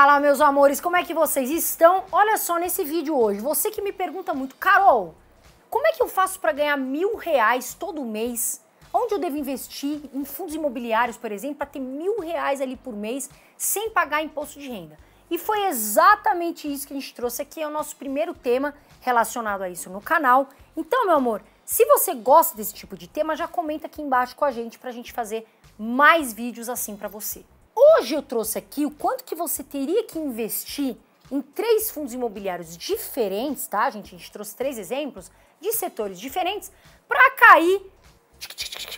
Fala, meus amores, como é que vocês estão? Olha só nesse vídeo hoje, você que me pergunta muito, Carol, como é que eu faço para ganhar mil reais todo mês? Onde eu devo investir em fundos imobiliários, por exemplo, para ter mil reais ali por mês sem pagar imposto de renda? E foi exatamente isso que a gente trouxe aqui, é o nosso primeiro tema relacionado a isso no canal. Então, meu amor, se você gosta desse tipo de tema, já comenta aqui embaixo com a gente para a gente fazer mais vídeos assim para você. Hoje eu trouxe aqui o quanto que você teria que investir em três fundos imobiliários diferentes, tá, gente? A gente trouxe três exemplos de setores diferentes para cair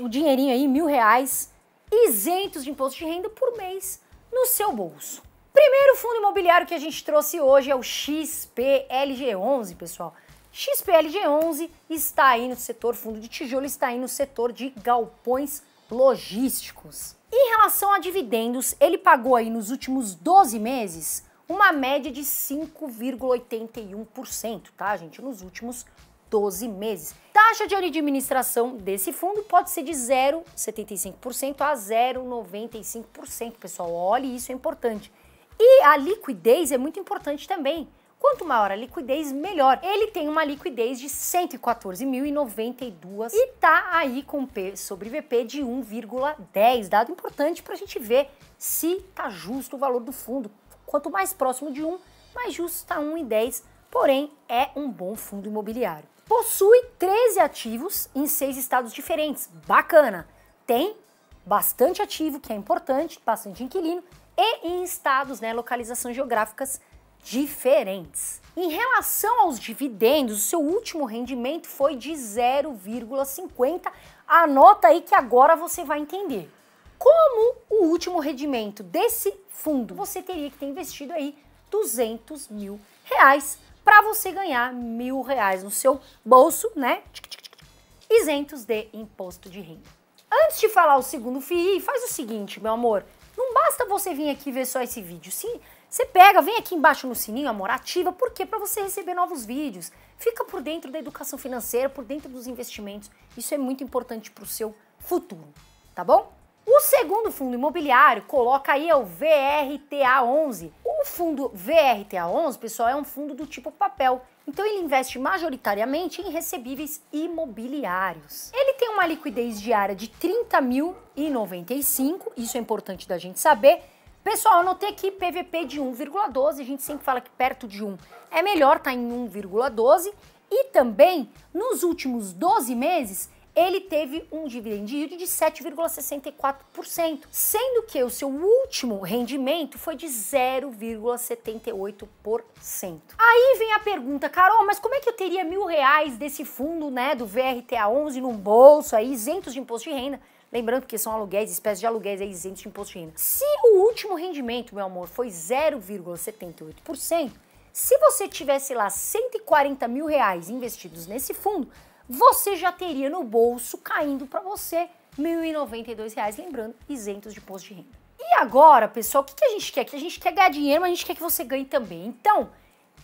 o dinheirinho aí, mil reais, isentos de imposto de renda por mês no seu bolso. Primeiro fundo imobiliário que a gente trouxe hoje é o XPLG11, pessoal. XPLG11 está aí no setor fundo de tijolo, está aí no setor de galpões logísticos. Em relação a dividendos, ele pagou aí nos últimos 12 meses uma média de 5,81%, tá, gente? Nos últimos 12 meses. Taxa de administração desse fundo pode ser de 0,75% a 0,95%, pessoal. Olhe, isso é importante. E a liquidez é muito importante também. Quanto maior a liquidez, melhor. Ele tem uma liquidez de 114.092 e tá aí com P sobre VP de 1,10, dado importante para a gente ver se tá justo o valor do fundo. Quanto mais próximo de 1, mais justo está 1,10, porém é um bom fundo imobiliário. Possui 13 ativos em seis estados diferentes, bacana. Tem bastante ativo, que é importante, bastante inquilino, e em estados, né, localizações geográficas diferentes. Em relação aos dividendos, o seu último rendimento foi de 0,50. Anota aí que agora você vai entender. Como o último rendimento desse fundo, você teria que ter investido aí 200 mil reais para você ganhar mil reais no seu bolso, né? Isentos de imposto de renda. Antes de falar o segundo FII, faz o seguinte, meu amor. Basta você vir aqui ver só esse vídeo. Se você pega, vem aqui embaixo no sininho, amor, ativa, por quê? Para você receber novos vídeos. Fica por dentro da educação financeira, por dentro dos investimentos. Isso é muito importante para o seu futuro, tá bom? O segundo fundo imobiliário coloca aí é o VRTA11. O fundo VRTA11, pessoal, é um fundo do tipo papel. Então ele investe majoritariamente em recebíveis imobiliários. Ele tem uma liquidez diária de 30.095, isso é importante da gente saber, Pessoal, anotei aqui PVP de 1,12, a gente sempre fala que perto de 1 é melhor, tá em 1,12. E também, nos últimos 12 meses, ele teve um dividend yield de 7,64%, sendo que o seu último rendimento foi de 0,78%. Aí vem a pergunta, Carol, mas como é que eu teria mil reais desse fundo, né, do VRTA11 num bolso aí, isentos de imposto de renda? Lembrando que são aluguéis, espécies de aluguéis aí isentos de imposto de renda. Se o último rendimento, meu amor, foi 0,78%, se você tivesse lá 140 mil reais investidos nesse fundo, você já teria no bolso caindo para você R$ 1.092, lembrando, isentos de imposto de renda. E agora, pessoal, o que, que a gente quer? Que a gente quer ganhar dinheiro, mas a gente quer que você ganhe também. Então,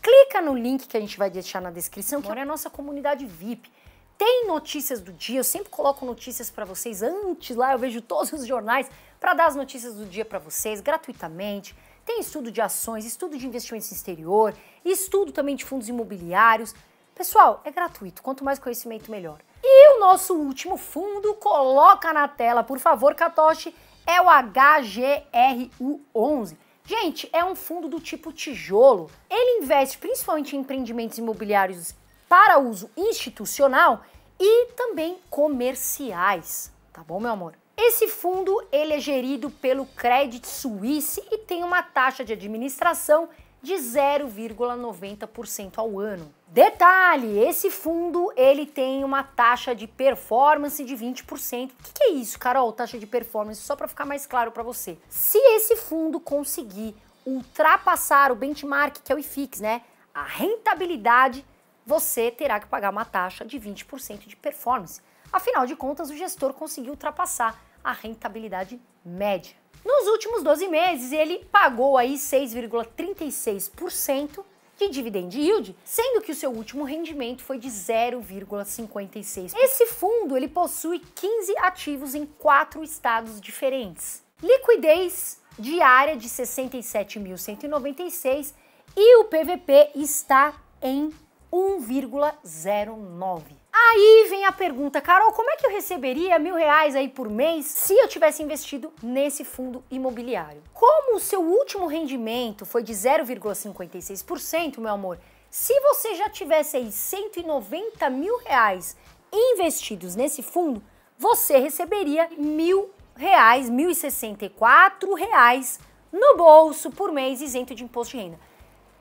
clica no link que a gente vai deixar na descrição, que é a nossa comunidade VIP. Tem notícias do dia, eu sempre coloco notícias para vocês antes lá, eu vejo todos os jornais para dar as notícias do dia para vocês gratuitamente. Tem estudo de ações, estudo de investimentos exterior, estudo também de fundos imobiliários. Pessoal, é gratuito, quanto mais conhecimento melhor. E o nosso último fundo, coloca na tela, por favor, Katoshi, é o HGRU11. Gente, é um fundo do tipo tijolo. Ele investe principalmente em empreendimentos imobiliários para uso institucional e também comerciais, tá bom, meu amor? Esse fundo ele é gerido pelo Credit Suisse e tem uma taxa de administração de 0,90% ao ano. Detalhe, esse fundo ele tem uma taxa de performance de 20%. O que, que é isso, Carol? Taxa de performance, só para ficar mais claro para você. Se esse fundo conseguir ultrapassar o benchmark, que é o IFIX, né? A rentabilidade você terá que pagar uma taxa de 20% de performance. Afinal de contas, o gestor conseguiu ultrapassar a rentabilidade média. Nos últimos 12 meses, ele pagou aí 6,36% de dividend yield, sendo que o seu último rendimento foi de 0,56. Esse fundo ele possui 15 ativos em quatro estados diferentes. Liquidez diária de 67.196 e o PVP está em 1,09. Aí vem a pergunta, Carol, como é que eu receberia mil reais aí por mês se eu tivesse investido nesse fundo imobiliário? Como o seu último rendimento foi de 0,56%, meu amor, se você já tivesse aí 190 mil reais investidos nesse fundo, você receberia mil reais, mil e sessenta e quatro reais no bolso por mês isento de imposto de renda.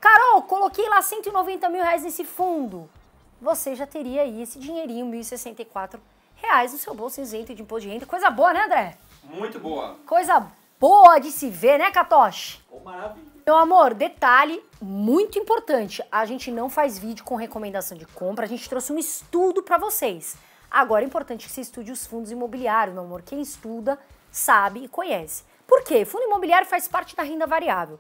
Carol, coloquei lá 190 mil reais nesse fundo. Você já teria aí esse dinheirinho, 1.064 reais no seu bolso isento de imposto de renda. Coisa boa, né, André? Muito boa. Coisa boa de se ver, né, Katoshi? Oh, maravilha. Meu amor, detalhe muito importante, a gente não faz vídeo com recomendação de compra, a gente trouxe um estudo para vocês. Agora é importante que você estude os fundos imobiliários, meu amor. Quem estuda sabe e conhece. Por quê? Fundo imobiliário faz parte da renda variável,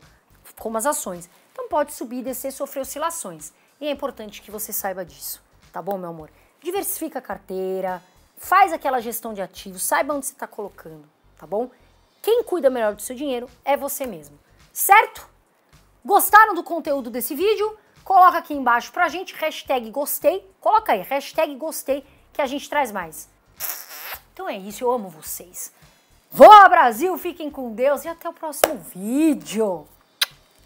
como as ações. Então pode subir, descer, sofrer oscilações. E é importante que você saiba disso, tá bom, meu amor? Diversifica a carteira, faz aquela gestão de ativos, saiba onde você está colocando, tá bom? Quem cuida melhor do seu dinheiro é você mesmo, certo? Gostaram do conteúdo desse vídeo? Coloca aqui embaixo pra gente, hashtag gostei. Coloca aí, hashtag gostei, que a gente traz mais. Então é isso, eu amo vocês. Voa Brasil, fiquem com Deus e até o próximo vídeo.